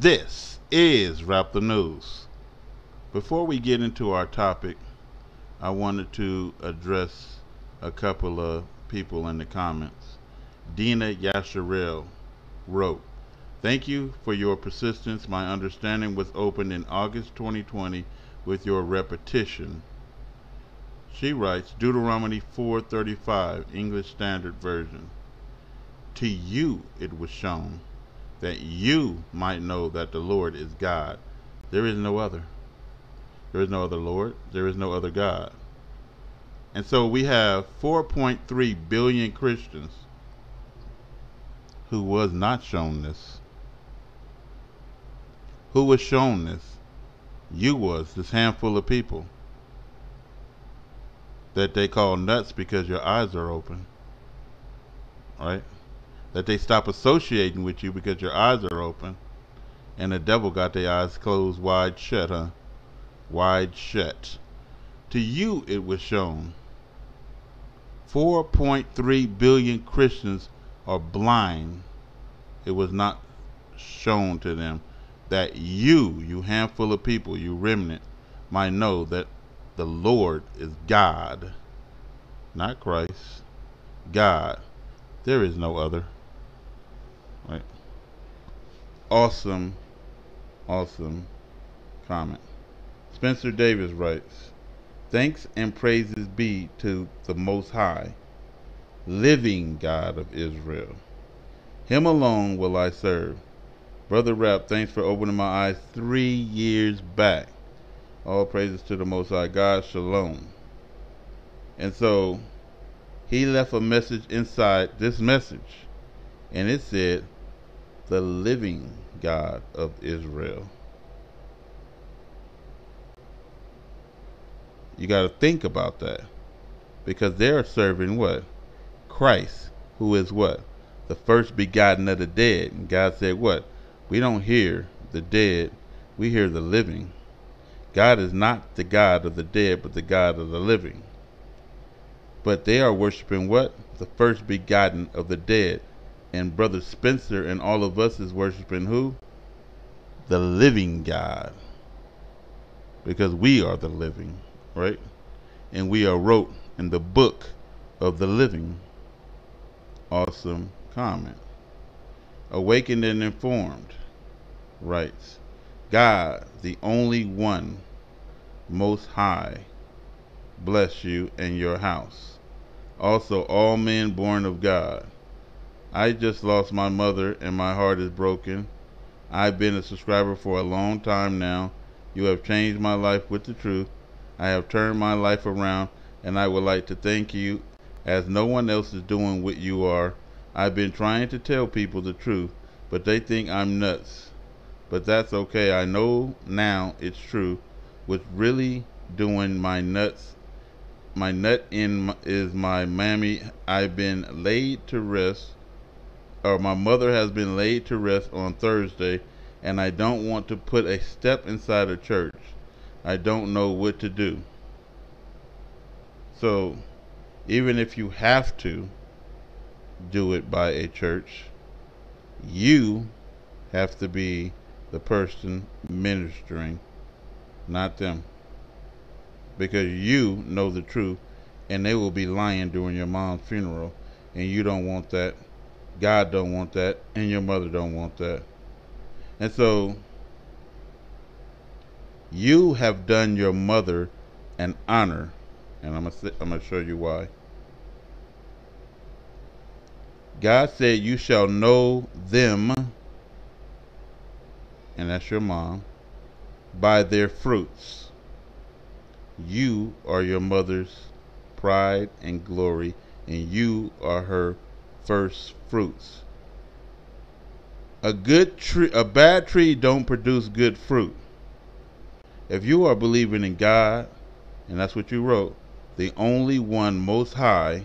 This is Rap the News. Before we get into our topic, I wanted to address a couple of people in the comments. Dina Yasharel wrote, Thank you for your persistence. My understanding was opened in August 2020 with your repetition. She writes Deuteronomy 4:35, English Standard Version. To you it was shown that you might know that the Lord is God. There is no other. There is no other Lord. There is no other God. And so we have 4.3 billion Christians who was not shown this. Who was shown this? You was, this handful of people that they call nuts because your eyes are open. Right? That they stop associating with you because your eyes are open. And the devil got their eyes closed wide shut, huh? Wide shut. To you it was shown. 4.3 billion Christians are blind. It was not shown to them that you, you handful of people, you remnant, might know that the Lord is God, not Christ. God. There is no other. Awesome, awesome comment. Spencer Davis writes, Thanks and praises be to the Most High, living God of Israel. Him alone will I serve. Brother Rap, thanks for opening my eyes three years back. All praises to the Most High God. Shalom. And so he left a message inside this message, and it said, The living God of Israel. You got to think about that because they're serving what? Christ, who is what? The first begotten of the dead. And God said, What? We don't hear the dead, we hear the living. God is not the God of the dead, but the God of the living. But they are worshiping what? The first begotten of the dead. And Brother Spencer and all of us is worshiping who? The living God. Because we are the living right? And we are wrote in the book of the living. Awesome comment. Awakened and informed writes, God, the only one, most high, bless you and your house. Also, all men born of God. I just lost my mother and my heart is broken. I've been a subscriber for a long time now. You have changed my life with the truth. I have turned my life around, and I would like to thank you as no one else is doing what you are. I've been trying to tell people the truth, but they think I'm nuts. But that's okay. I know now it's true. What's really doing my nuts, my nut in is my mammy. I've been laid to rest, or my mother has been laid to rest on Thursday, and I don't want to put a step inside a church. I don't know what to do. So, even if you have to do it by a church, you have to be the person ministering, not them. Because you know the truth and they will be lying during your mom's funeral and you don't want that. God don't want that and your mother don't want that. And so you have done your mother an honor, and I'm gonna I'm gonna show you why. God said, "You shall know them," and that's your mom, by their fruits. You are your mother's pride and glory, and you are her first fruits. A good tree, a bad tree don't produce good fruit. If you are believing in God, and that's what you wrote, the only one most high,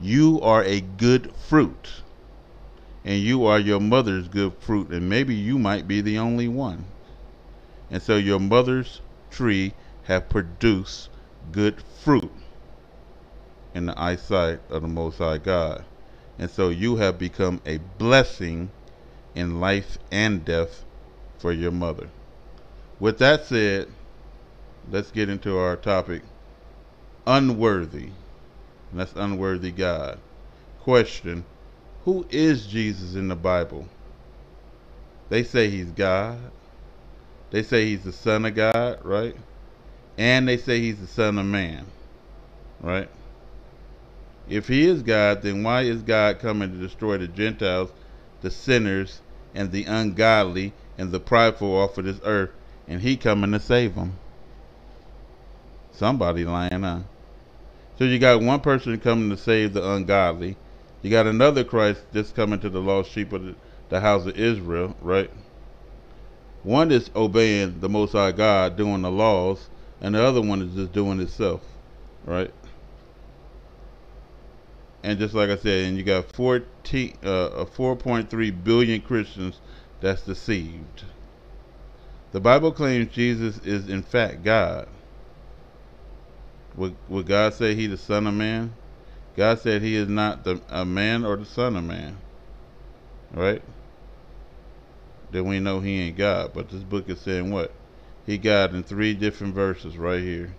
you are a good fruit. And you are your mother's good fruit. And maybe you might be the only one. And so your mother's tree have produced good fruit in the eyesight of the Most High God. And so you have become a blessing in life and death for your mother. With that said, let's get into our topic unworthy. And that's unworthy God. Question Who is Jesus in the Bible? They say he's God. They say he's the Son of God, right? And they say he's the Son of Man, right? If he is God, then why is God coming to destroy the Gentiles, the sinners, and the ungodly, and the prideful off of this earth, and he coming to save them? Somebody lying, huh? So you got one person coming to save the ungodly. You got another Christ just coming to the lost sheep of the, the house of Israel, right? One is obeying the Most High God, doing the laws, and the other one is just doing itself, right? And just like I said, and you got 14, uh, 4.3 billion Christians that's deceived. The Bible claims Jesus is in fact God. Would, would God say he the son of man? God said he is not the a man or the son of man. Right? Then we know he ain't God. But this book is saying what? He God in three different verses right here.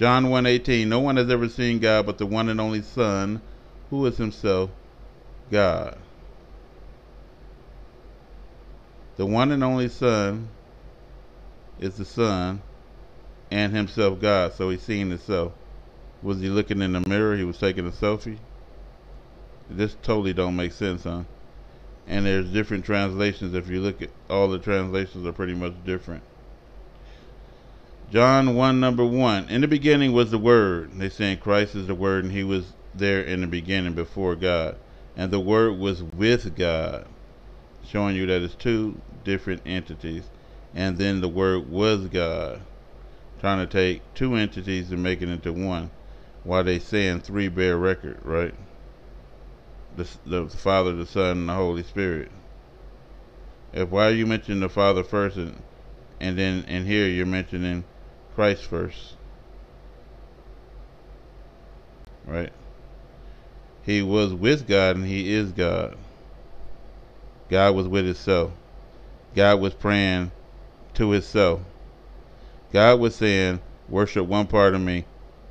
John 1:18 No one has ever seen God but the one and only Son, who is himself God. The one and only Son is the Son and himself God. So he's seeing himself. Was he looking in the mirror? He was taking a selfie? This totally don't make sense, huh? And there's different translations. If you look at all the translations are pretty much different. John 1 number 1. In the beginning was the Word. They saying Christ is the Word and he was there in the beginning before God. And the Word was with God. Showing you that it's two different entities. And then the Word was God trying to take two entities and make it into one while they saying three bear record, right? The, the Father, the Son, and the Holy Spirit. If why you mention the Father first and, and then in here you're mentioning Christ first. Right? He was with God and he is God. God was with himself. God was praying to himself. God was saying, worship one part of me.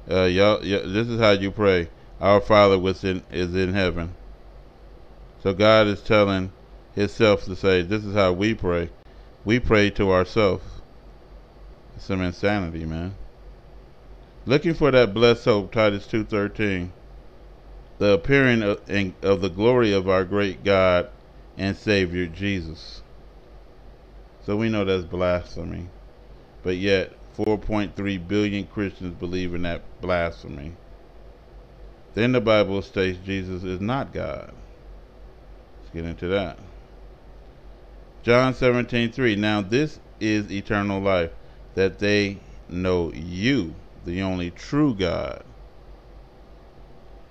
Uh, y'all, this is how you pray. Our Father was in, is in heaven. So God is telling Himself to say, this is how we pray. We pray to ourselves. Some insanity, man. Looking for that blessed hope, Titus 2.13. The appearing of, in, of the glory of our great God and Savior, Jesus. So we know that's blasphemy but yet 4.3 billion Christians believe in that blasphemy. Then the Bible states Jesus is not God. Let's get into that. John 17:3 Now this is eternal life that they know you the only true God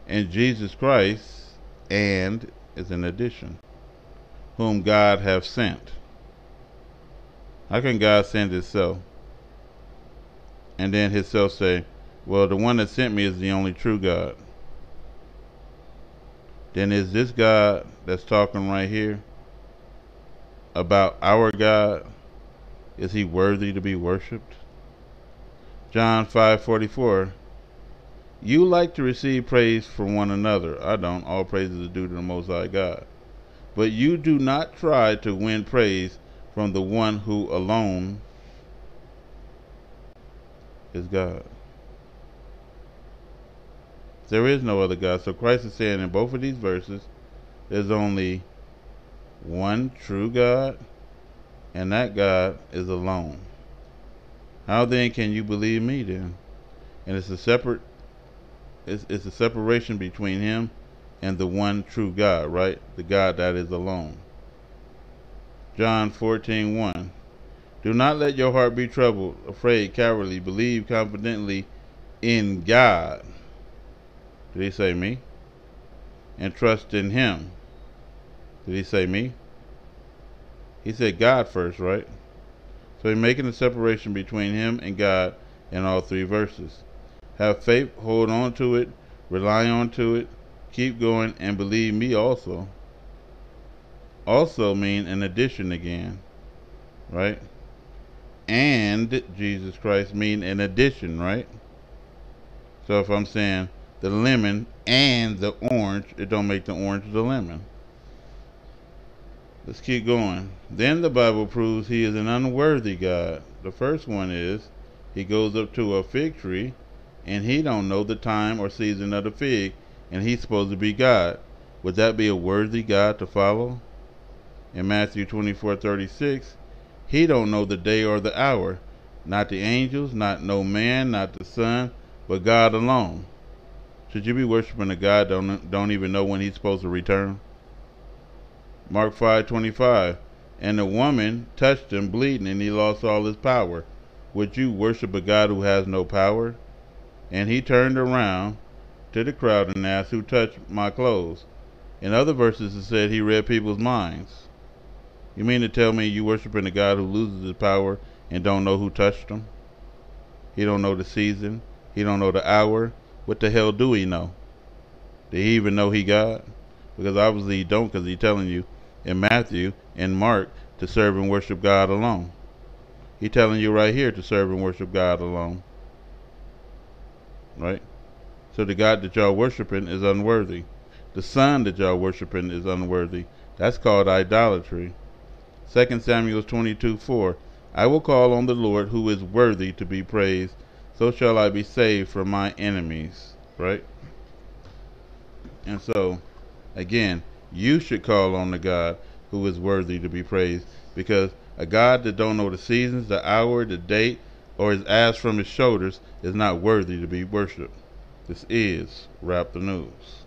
and Jesus Christ and is an addition whom God have sent. How can God send himself? and then himself say, Well, the one that sent me is the only true God. Then is this God that's talking right here about our God? Is he worthy to be worshiped? John 5:44 You like to receive praise from one another. I don't. All praise is due to the Most High God. But you do not try to win praise from the one who alone is God. There is no other God. So Christ is saying in both of these verses, there's only one true God, and that God is alone. How then can you believe me then? And it's a separate it's, it's a separation between him and the one true God, right? The God that is alone. John 14, 1. Do not let your heart be troubled, afraid, cowardly. Believe confidently in God. Did he say me? And trust in him. Did he say me? He said God first, right? So he's making a separation between him and God in all three verses. Have faith, hold on to it, rely on to it, keep going, and believe me also. also mean an addition again, right? And Jesus Christ mean an addition, right? So if I'm saying the lemon and the orange, it don't make the orange the lemon. Let's keep going. Then the Bible proves he is an unworthy God. The first one is he goes up to a fig tree and he don't know the time or season of the fig and he's supposed to be God. Would that be a worthy God to follow? In Matthew 24:36, he don't know the day or the hour, not the angels, not no man, not the son, but God alone. Should you be worshiping a God don't don't even know when he's supposed to return? Mark 5:25, and the woman touched him bleeding and he lost all his power. Would you worship a God who has no power? And he turned around to the crowd and asked, Who touched my clothes? In other verses, it said he read people's minds. You mean to tell me you worshiping a God who loses his power and don't know who touched him? He don't know the season. He don't know the hour. What the hell do he know? Did he even know he God? Because obviously he don't because he's telling you in Matthew and Mark to serve and worship God alone. He telling you right here to serve and worship God alone. Right? So the God that y'all worshiping is unworthy. The son that y'all worshiping is unworthy. That's called idolatry. 2 Samuel 22 4. I will call on the Lord who is worthy to be praised. So shall I be saved from my enemies. Right? And so, again, you should call on the God who is worthy to be praised. Because a God that don't know the seasons, the hour, the date, or his asked from his shoulders is not worthy to be worshipped. This is Rap the News.